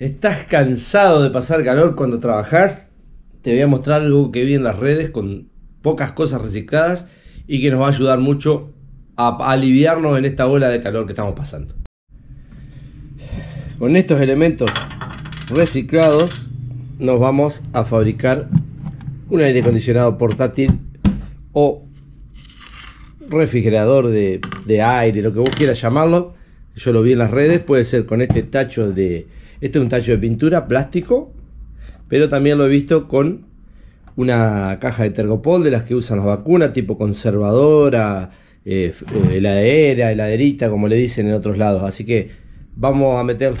¿Estás cansado de pasar calor cuando trabajas? Te voy a mostrar algo que vi en las redes con pocas cosas recicladas y que nos va a ayudar mucho a aliviarnos en esta ola de calor que estamos pasando. Con estos elementos reciclados nos vamos a fabricar un aire acondicionado portátil o refrigerador de, aire, lo que vos quieras llamarlo. Yo lo vi en las redes, puede ser con este tacho de... Este es un tacho de pintura plástico, pero también lo he visto con una caja de tergopol de las que usan las vacunas, tipo conservadora, eh, eh, heladera, heladerita, como le dicen en otros lados. Así que vamos a meterle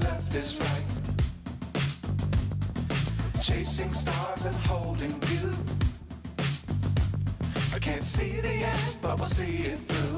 Left is right. Chasing stars and holding you. I can't see the end, but we'll see it through.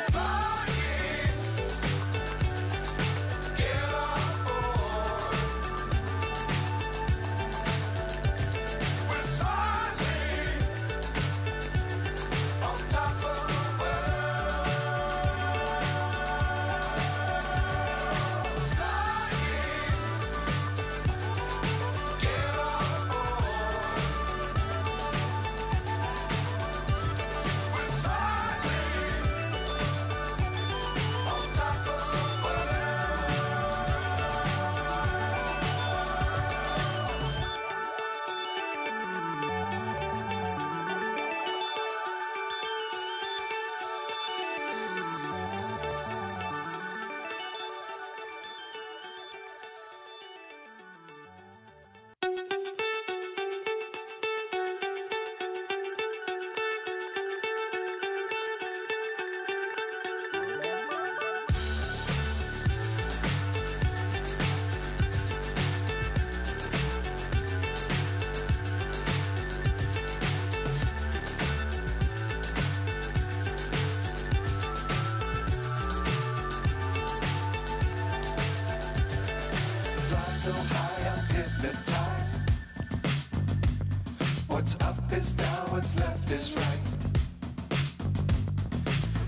What's left is right.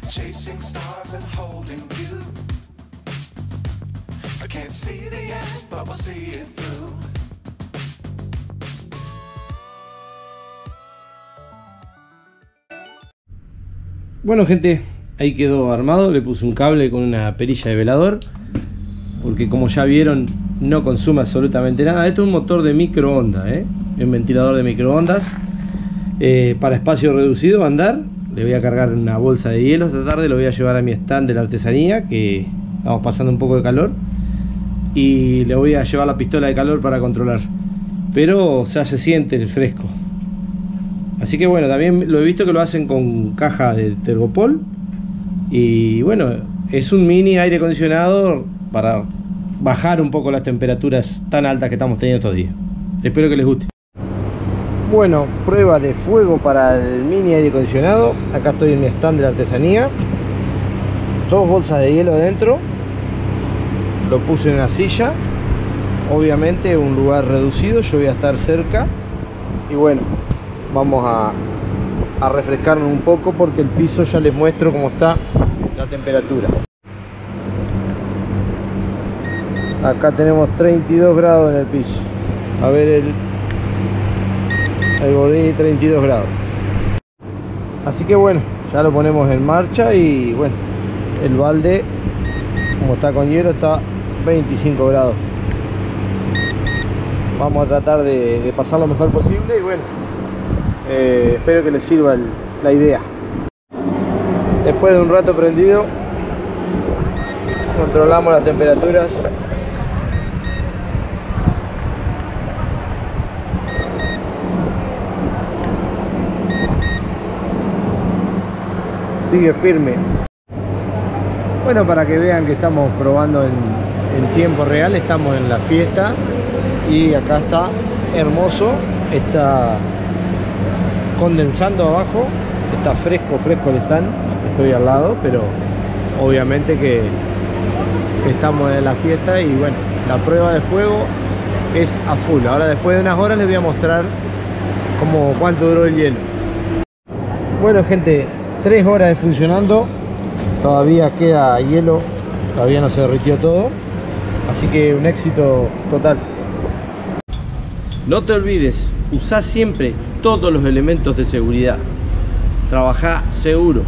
Chasing stars and holding you. I can't see the end, but we'll see it through. Bueno gente, ahí quedó armado, le puse un cable con una perilla de velador, porque como ya vieron no consume absolutamente nada. Esto es un motor de microondas, ¿eh? un ventilador de microondas eh, para espacio reducido va a andar. Le voy a cargar una bolsa de hielo esta tarde, lo voy a llevar a mi stand de la artesanía, que estamos pasando un poco de calor, y le voy a llevar la pistola de calor para controlar. Pero o sea, se siente el fresco. Así que bueno, también lo he visto que lo hacen con caja de Tergopol. Y bueno, es un mini aire acondicionado para bajar un poco las temperaturas tan altas que estamos teniendo estos días. Espero que les guste. Bueno, prueba de fuego para el mini aire acondicionado. Acá estoy en mi stand de la artesanía. Dos bolsas de hielo adentro. Lo puse en una silla. Obviamente un lugar reducido. Yo voy a estar cerca. Y bueno, vamos a, a refrescarnos un poco porque el piso ya les muestro cómo está la temperatura. Acá tenemos 32 grados en el piso. A ver el, el Bordini 32 grados. Así que bueno, ya lo ponemos en marcha y bueno, el balde, como está con hielo, está 25 grados. Vamos a tratar de, pasar lo mejor posible y bueno, eh, espero que les sirva la idea. Después de un rato prendido, controlamos las temperaturas sigue firme. Bueno, para que vean que estamos probando en, en, tiempo real, estamos en la fiesta y acá está hermoso, está condensando abajo, está fresco, fresco el stand, estoy al lado, pero obviamente que estamos en la fiesta y bueno, la prueba de fuego es a full. Ahora después de unas horas les voy a mostrar cómo, cuánto duró el hielo. Bueno gente, tres horas de funcionando todavía queda hielo todavía no se derritió todo. Así que un éxito total. No te olvides usa siempre todos los elementos de seguridad. Trabaja seguro